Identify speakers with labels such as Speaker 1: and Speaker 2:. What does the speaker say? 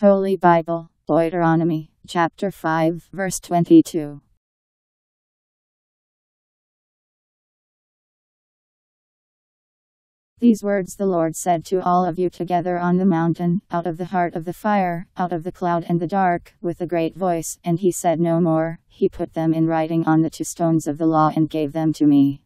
Speaker 1: Holy Bible, Deuteronomy, chapter 5, verse 22. These words the Lord said to all of you together on the mountain, out of the heart of the fire, out of the cloud and the dark, with a great voice, and he said no more. He put them in writing on the two stones of the law and gave them to me.